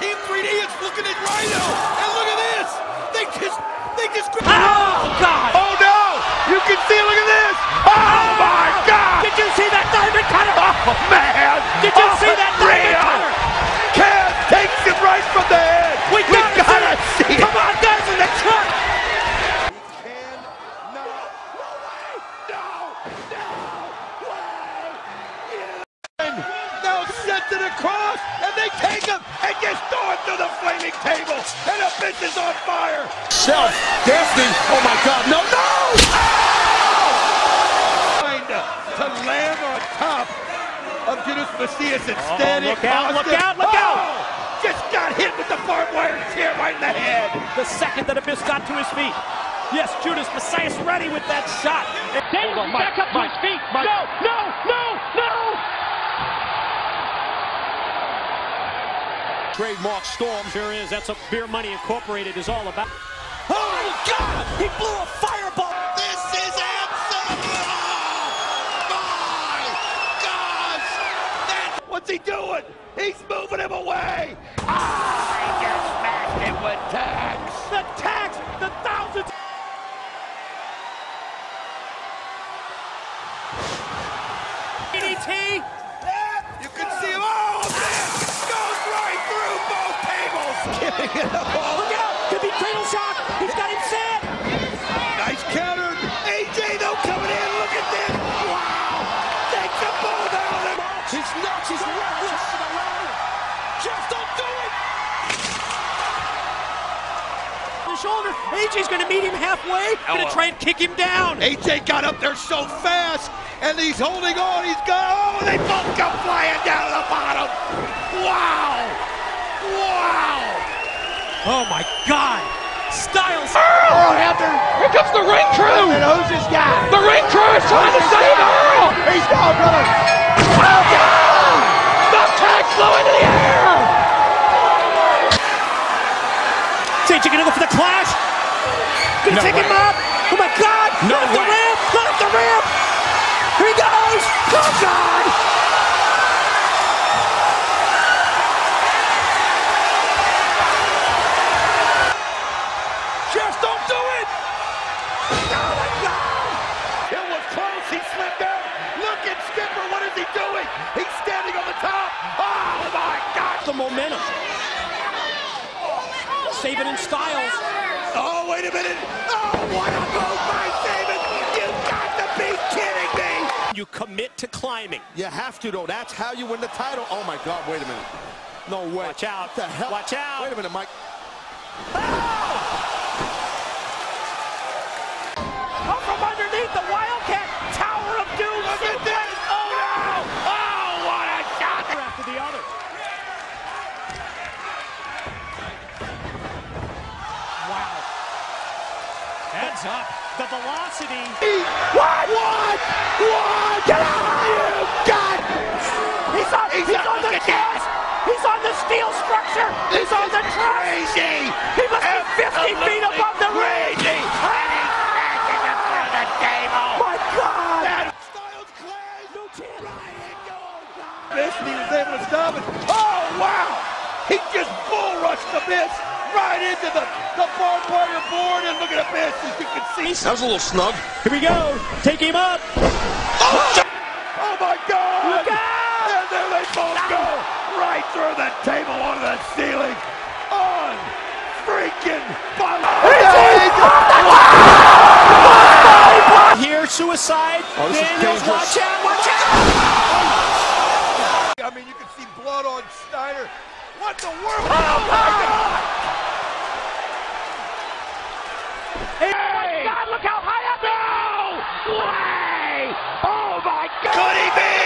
Team 3D is looking at Rhino. And look at this. They just, they just. Oh, God. Oh, no. You can see, look at this. Oh, oh my God. Did you see that diamond cutter? Oh, man. Did you Oh, see that diamond Rio. cutter? Cass takes him right from the head. We gotta, gotta see it. Come on, guys, in the truck. Now sets it across, and they take him and just throw it through the flaming table, and is on fire. Self dancing. Oh my God, no, no! Ah! Trying to, to land on top of Judas Mesias and Uh-oh, standing look out, look out, look out. Oh, Just got hit with the barbed wire chair right in the head. The second that Abyss got to his feet. Yes, Judas Mesias ready with that shot. Daniels Hold on, Mike, back up to his feet. Mike. No, no, no, no. Trademark Storm. Sure is. That's what Beer Money Incorporated is all about. Oh, God! He blew a fireball. This is absolute. Oh, my gosh! That, what's he doing? He's moving him away. Ah, he just smashed it with tags. The tacks, the thousands. DDT. You can see him. Oh, man! Goes right through both tables. Giving ball. Look out. Could be cradle shock. He's got him set. Nice counter. AJ though coming in. Look at this. Wow! Takes the ball down. He's nuts. He's reckless. Just don't do it. The shoulder. AJ's going to meet him halfway. Going to try and kick him down. AJ got up there so fast, and he's holding on. He's got. Oh, they both come flying down to the bottom. Wow! Wow! Oh my God. Styles. Earl Hebner. Here comes the ring crew. And who's this guy? The ring crew is trying to save Earl. He's gone, brother. Oh, God. The tag flew into the air. Is AJ going to go for the clash? Going to No take him up. Oh my God. No not up the ramp. Not up the ramp. Here he goes. Oh God. Sabin and Styles. Oh wait a minute! Oh what a move by Sabin! You got to be kidding me! You commit to climbing. You have to, though. That's how you win the title. Oh my God, wait a minute. No way. Watch out. What the hell? Watch out. Wait a minute, Mike. Up Heads up. The velocity. What? What? What? Get out! You got! He's on, he's, He's on the look at truss. He's on the steel structure. He's on the truss. Crazy! He must be 50 feet above the ring. Crazy! And he's smashing it through! My God. That Styles Clash! No chance! Ryan and he was able to stop it. Oh, wow! He just bull rushed Abyss right into the, the barbed wire board, and look at Abyss, as you can see. That was a little snug. Here we go. Take him up. Oh, oh, oh my God! Look out! And there they both go! Right through the table onto the ceiling! On freaking Here, suicide. Oh, this is Daniels, dangerous. watch out, watch out. I mean, you can see blood on Steiner. What the world? Oh, oh my God! Hey. God, look how high up. No way. Oh, my God. Could he be?